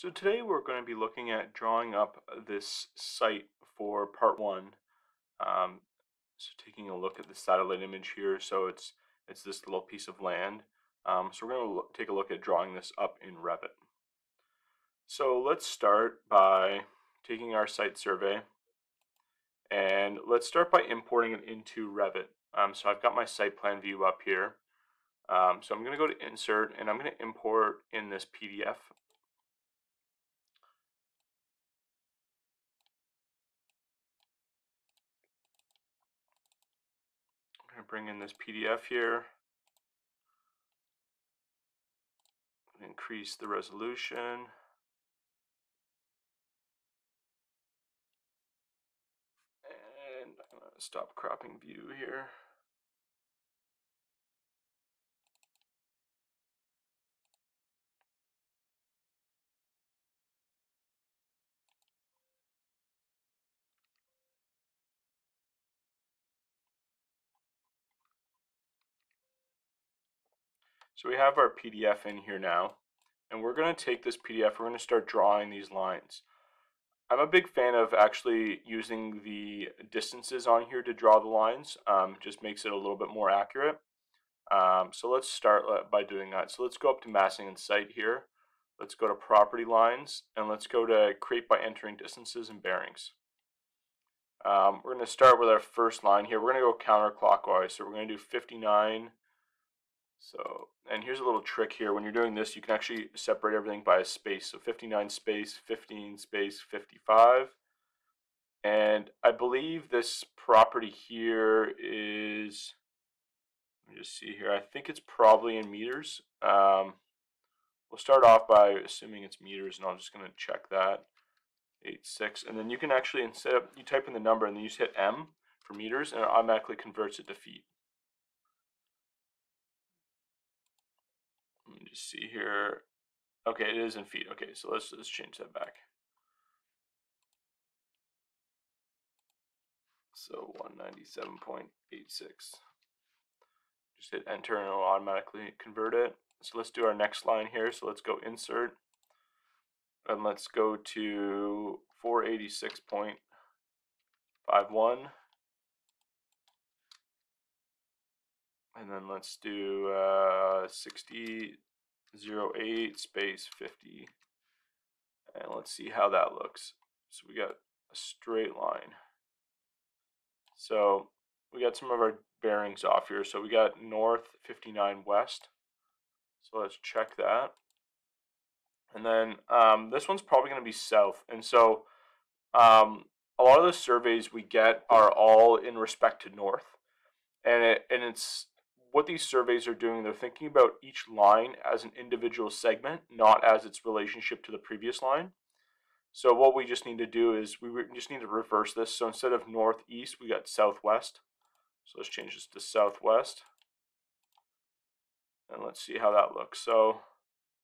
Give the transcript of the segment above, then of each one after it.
So today we're going to be looking at drawing up this site for part one. Um, so taking a look at the satellite image here, so it's it's this little piece of land. Um, so we're going to take a look at drawing this up in Revit. So let's start by taking our site survey and let's start by importing it into Revit. Um, so I've got my site plan view up here. Um, so I'm going to go to insert and I'm going to import in this PDF bring in this PDF here. Increase the resolution. And I'm going to stop cropping view here. So we have our PDF in here now, and we're going to take this PDF, we're going to start drawing these lines. I'm a big fan of actually using the distances on here to draw the lines, um, just makes it a little bit more accurate. Um, so let's start by doing that. So let's go up to massing and site here. Let's go to property lines, and let's go to create by entering distances and bearings. Um, we're going to start with our first line here. We're going to go counterclockwise. So we're going to do 59 so, and here's a little trick here. When you're doing this, you can actually separate everything by a space. So 59 space, 15 space, 55. And I believe this property here is, let me just see here. I think it's probably in meters. Um, we'll start off by assuming it's meters, and I'm just going to check that. 86. And then you can actually, instead of, you type in the number and then you just hit M for meters, and it automatically converts it to feet. See here. Okay, it is in feet. Okay, so let's let's change that back. So 197.86. Just hit enter and it'll automatically convert it. So let's do our next line here. So let's go insert and let's go to 486.51 and then let's do uh, 6008 space 50 and let's see how that looks. So we got a straight line. So we got some of our bearings off here. So we got north 59 west. So let's check that. And then um, this one's probably going to be south. And so um, a lot of the surveys we get are all in respect to north. And it and it's what these surveys are doing, they're thinking about each line as an individual segment, not as its relationship to the previous line. So what we just need to do is we just need to reverse this. So instead of northeast, we got southwest. So let's change this to southwest. And let's see how that looks. So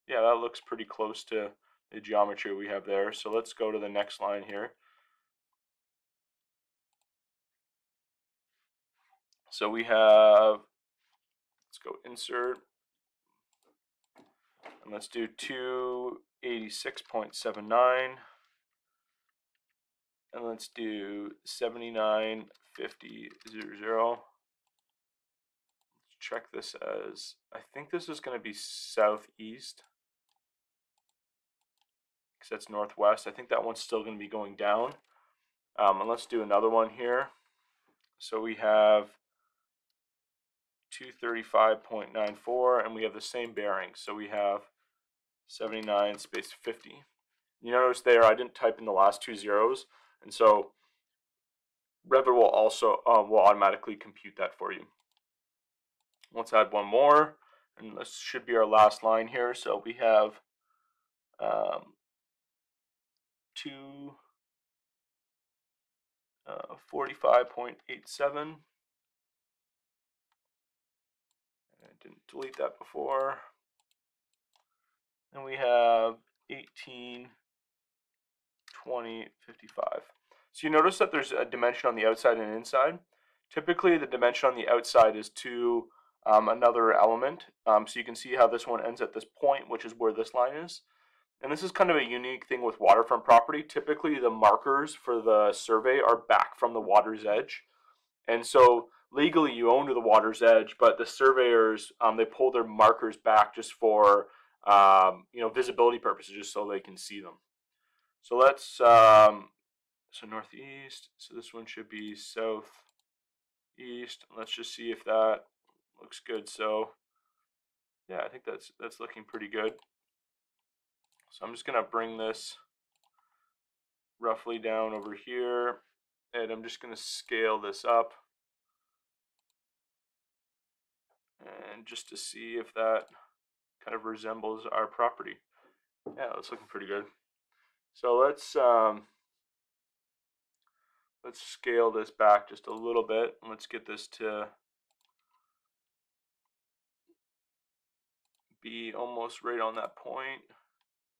yeah, that looks pretty close to the geometry we have there. So let's go to the next line here. So we have go insert. And let's do 286.79. And let's do 79.50.00. Let's check this as, I think this is going to be southeast. Because that's northwest. I think that one's still going to be going down. Um, and let's do another one here. So we have 235.94 and we have the same bearing. So we have 79 space 50. You notice there I didn't type in the last two zeros and so Revit will also um, will automatically compute that for you. Let's add one more and this should be our last line here. So we have um, two uh, 45.87 delete that before. And we have 18, 20, 55. So you notice that there's a dimension on the outside and inside. Typically the dimension on the outside is to um, another element. Um, so you can see how this one ends at this point, which is where this line is. And this is kind of a unique thing with waterfront property. Typically, the markers for the survey are back from the water's edge. And so legally you own to the water's edge, but the surveyors, um, they pull their markers back just for, um, you know, visibility purposes, just so they can see them. So let's, um, so northeast, so this one should be southeast. Let's just see if that looks good. So yeah, I think that's, that's looking pretty good. So I'm just to bring this roughly down over here and I'm just to scale this up and just to see if that kind of resembles our property. Yeah, that's looking pretty good. So let's um, let's scale this back just a little bit. Let's get this to be almost right on that point.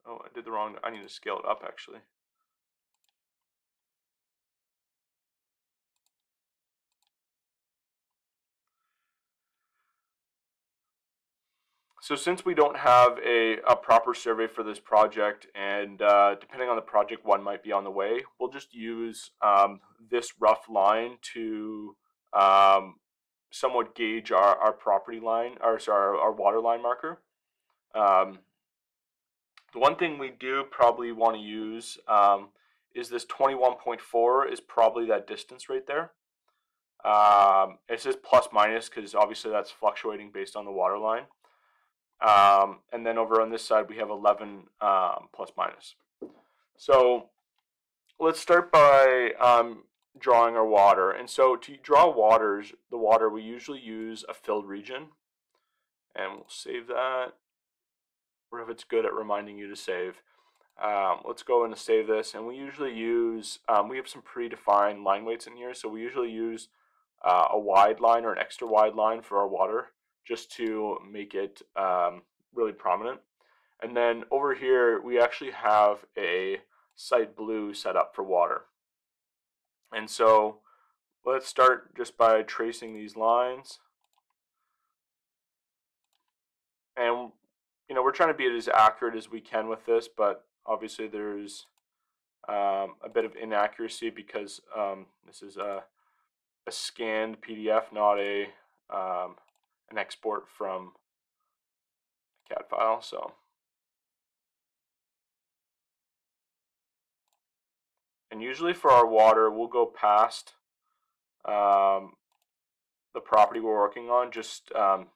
Oh, I did the wrong, I need to scale it up actually. So since we don't have a, a proper survey for this project, and uh, depending on the project, one might be on the way, we'll just use um, this rough line to um, somewhat gauge our, our property line, or sorry, our, our water line marker. Um, the one thing we do probably want to use um, is this 21.4 is probably that distance right there. Um, it says plus minus because obviously that's fluctuating based on the water line. Um, and then over on this side, we have 11 um, plus minus. So let's start by um, drawing our water. And so to draw waters, the water, we usually use a filled region. And we'll save that. Or if it's good at reminding you to save. Um, let's go in and save this. And we usually use, um, we have some predefined line weights in here. So we usually use uh, a wide line or an extra wide line for our water just to make it um, really prominent. And then over here, we actually have a site blue set up for water. And so let's start just by tracing these lines. And, you know, we're trying to be as accurate as we can with this, but obviously there's um, a bit of inaccuracy because um, this is a, a scanned PDF, not a um, an export from a CAD file. So and usually for our water, we'll go past um, the property we're working on, just um,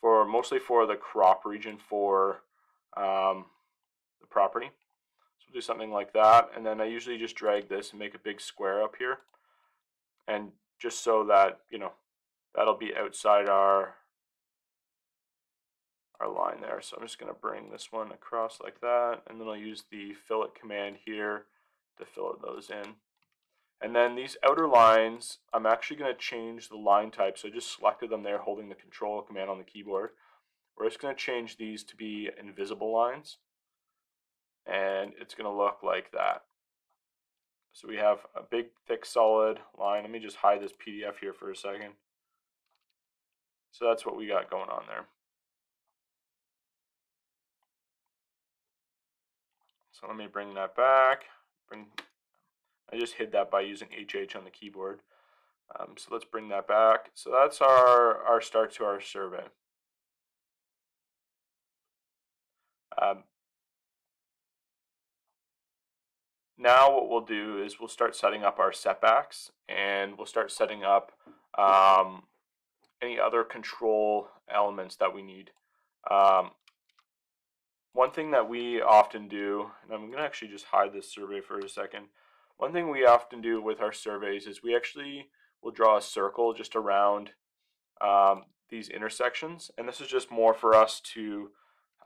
for mostly for the crop region for um, the property. So we'll do something like that, and then I usually just drag this and make a big square up here, and just so that you know that'll be outside our our line there. So I'm just going to bring this one across like that, and then I'll use the fillet command here to fillet those in. And then these outer lines, I'm actually going to change the line type. So I just selected them there holding the control command on the keyboard. We're just going to change these to be invisible lines. And it's going to look like that. So we have a big, thick, solid line. Let me just hide this PDF here for a second. So that's what we got going on there. So let me bring that back. Bring. I just hid that by using HH on the keyboard. Um, so let's bring that back. So that's our, our start to our survey. Um, now what we'll do is we'll start setting up our setbacks and we'll start setting up um, any other control elements that we need. Um, one thing that we often do, and I'm going to actually just hide this survey for a second. One thing we often do with our surveys is we actually will draw a circle just around um, these intersections. And this is just more for us to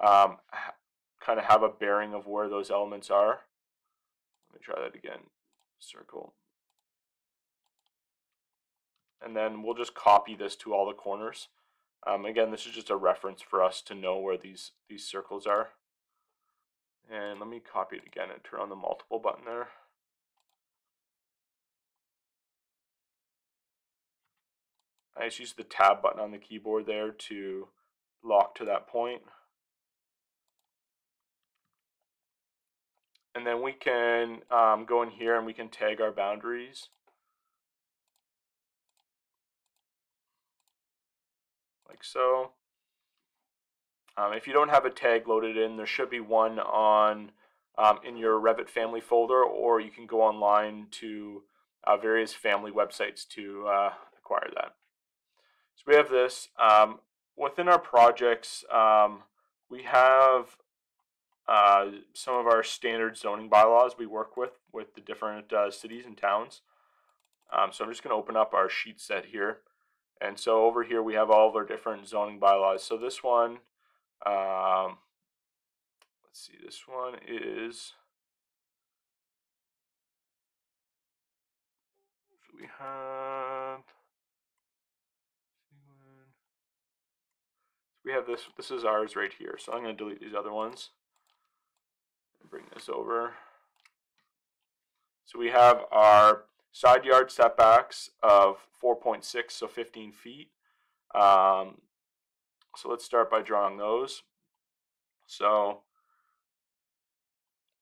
um, kind of have a bearing of where those elements are. Let me try that again. Circle and then we'll just copy this to all the corners. Um, again, this is just a reference for us to know where these, these circles are. And let me copy it again and turn on the multiple button there. I just use the tab button on the keyboard there to lock to that point. And then we can um, go in here and we can tag our boundaries. Like so. Um, if you don't have a tag loaded in, there should be one on um, in your Revit family folder, or you can go online to uh, various family websites to uh, acquire that. So we have this. Um, within our projects, um, we have uh, some of our standard zoning bylaws we work with with the different uh, cities and towns. Um, so I'm just going to open up our sheet set here. And so over here we have all of our different zoning bylaws. So this one, um, let's see, this one is, we have, we have this, this is ours right here. So I'm going to delete these other ones bring this over. So we have our side yard setbacks of 4.6, so 15 feet. Um, so let's start by drawing those. So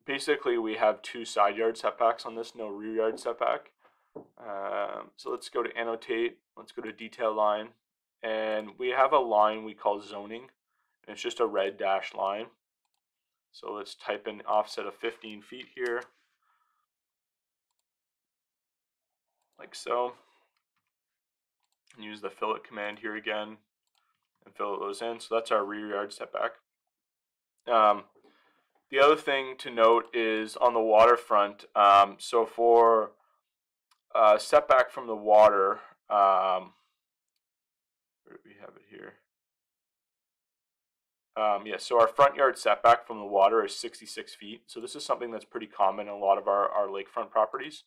basically we have two side yard setbacks on this, no rear yard setback. Um, so let's go to annotate, let's go to detail line, and we have a line we call zoning, and it's just a red dash line. So let's type in offset of 15 feet here, like so. And use the fillet command here again and fill those in. So that's our rear yard setback. Um, the other thing to note is on the waterfront. Um, so for uh, setback from the water, um, where do we have it here? Um, yeah, so our front yard setback from the water is 66 feet. So this is something that's pretty common in a lot of our, our lakefront properties.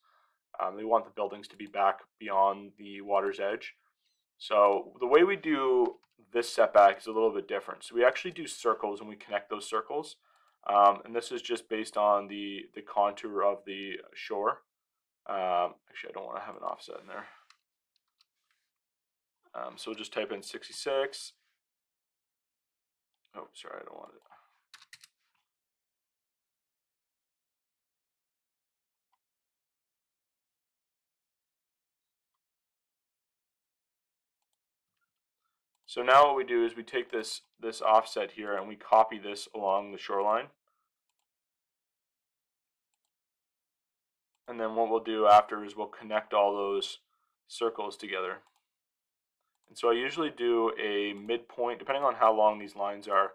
Um, they want the buildings to be back beyond the water's edge. So the way we do this setback is a little bit different. So we actually do circles and we connect those circles. Um, and this is just based on the, the contour of the shore. Um, actually, I don't want to have an offset in there. Um, so we'll just type in 66 Oh, sorry, I don't want it. So now what we do is we take this, this offset here and we copy this along the shoreline. And then what we'll do after is we'll connect all those circles together. And so I usually do a midpoint, depending on how long these lines are.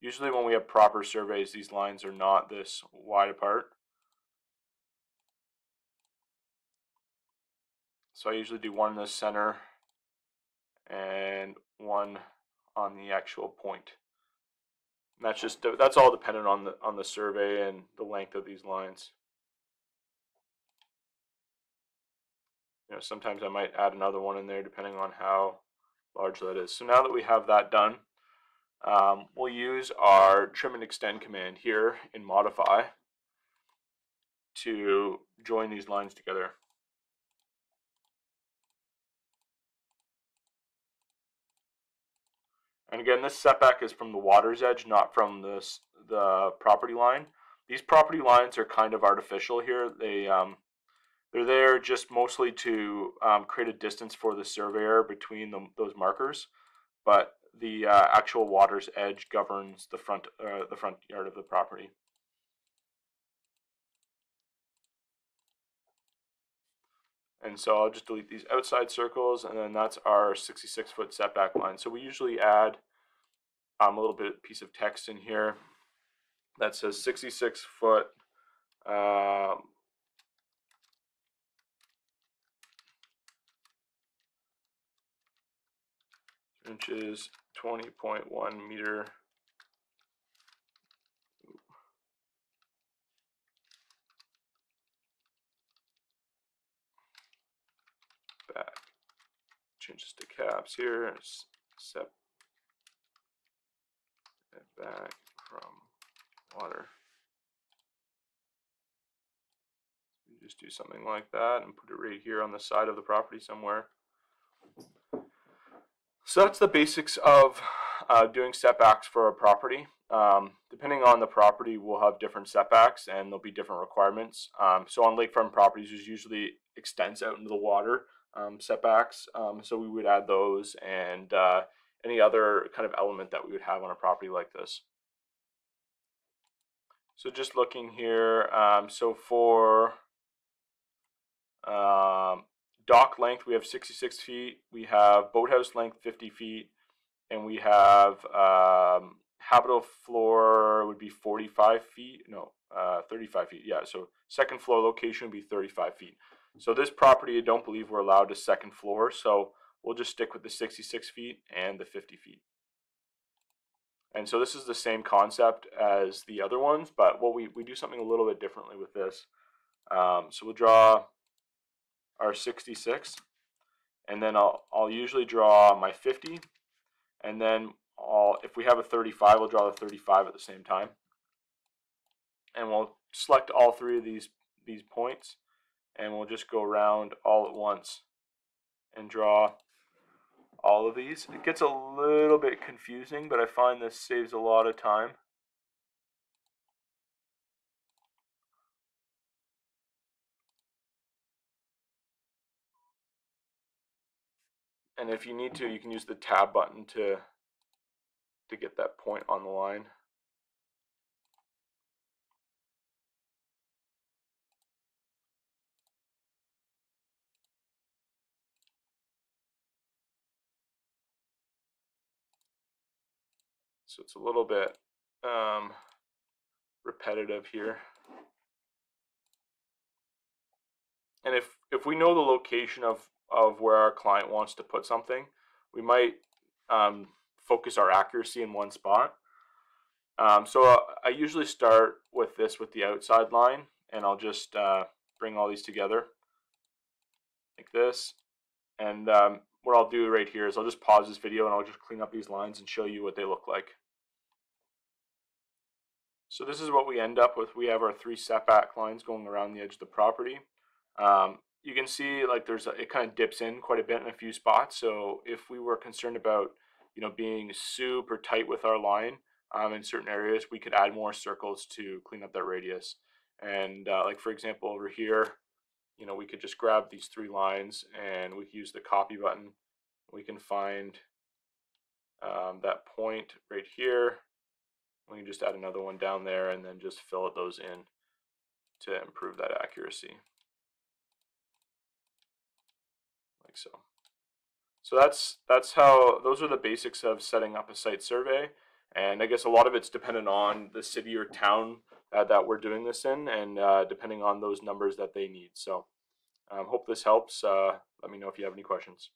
Usually when we have proper surveys, these lines are not this wide apart. So I usually do one in the center and one on the actual point. And that's just that's all dependent on the on the survey and the length of these lines. You know, sometimes I might add another one in there depending on how large that is. So now that we have that done, um, we'll use our trim and extend command here in modify to join these lines together. And again, this setback is from the water's edge, not from this, the property line. These property lines are kind of artificial here. They um, they're there just mostly to um, create a distance for the surveyor between the, those markers, but the uh, actual water's edge governs the front uh, the front yard of the property. And so I'll just delete these outside circles, and then that's our 66 foot setback line. So we usually add um, a little bit piece of text in here that says 66 foot um, inches, 20.1 meter. Back. Changes to caps here. Step back from water. just do something like that and put it right here on the side of the property somewhere. So that's the basics of uh, doing setbacks for a property. um, depending on the property, we'll have different setbacks and there'll be different requirements. Um, so on lakefront properties, there's usually extends out into the water um, setbacks. Um, so we would add those and uh, any other kind of element that we would have on a property like this. So just looking here, um, so for um, dock length, we have 66 feet. We have boathouse length, 50 feet. And we have um, habitable floor would be 45 feet. No, uh, 35 feet. Yeah, so second floor location would be 35 feet. So this property, I don't believe we're allowed a second floor. So we'll just stick with the 66 feet and the 50 feet. And so this is the same concept as the other ones, but what we, we do something a little bit differently with this. Um, so we'll draw our 66 and then I'll, I'll usually draw my 50 and then I'll, if we have a 35 we'll draw the 35 at the same time and we'll select all three of these these points and we'll just go around all at once and draw all of these. It gets a little bit confusing but I find this saves a lot of time. and if you need to, you can use the tab button to to get that point on the line. So it's a little bit um, repetitive here. And if, if we know the location of of where our client wants to put something, we might um, focus our accuracy in one spot. Um, so uh, I usually start with this with the outside line and I'll just uh, bring all these together like this. And um, what I'll do right here is I'll just pause this video and I'll just clean up these lines and show you what they look like. So this is what we end up with. We have our three setback lines going around the edge of the property. Um, you can see like there's a, it kind of dips in quite a bit in a few spots. So if we were concerned about you know being super tight with our line um, in certain areas, we could add more circles to clean up that radius. And uh, like for example over here, you know we could just grab these three lines and we use the copy button. We can find um, that point right here. We can just add another one down there and then just fill those in to improve that accuracy. like so. So that's that's how those are the basics of setting up a site survey. And I guess a lot of it's dependent on the city or town uh, that we're doing this in, and uh, depending on those numbers that they need. So, um, hope this helps. Uh, let me know if you have any questions.